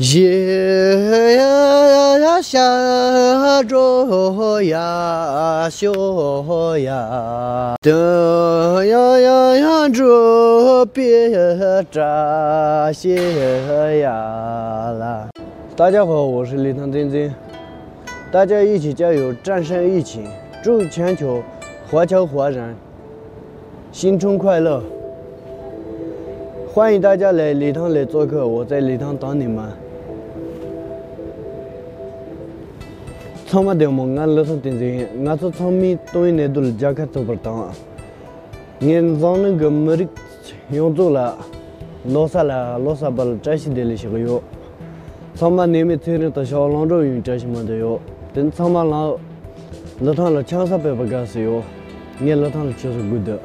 夜呀呀下着呀小呀，灯呀呀呀着别扎些呀啦。大家好，我是李唐真真，大家一起加油，战胜疫情，祝全球华侨华人新春快乐！欢迎大家来礼堂来做客，我在礼堂等你们。tsoma de mo nga lo tin ji nga tso tsomi to ne dul ja kha tso par ta ngen zong ne ge merik yo zo la lo sa la lo sa bal cha shi de le shi go yo. Tsoma ne me the ne ta sha long ro yin cha shi ma de yo. Ten tsoma la lo thang lo cha sa pe ba ga se yo. Ngen lo thang lo cha so good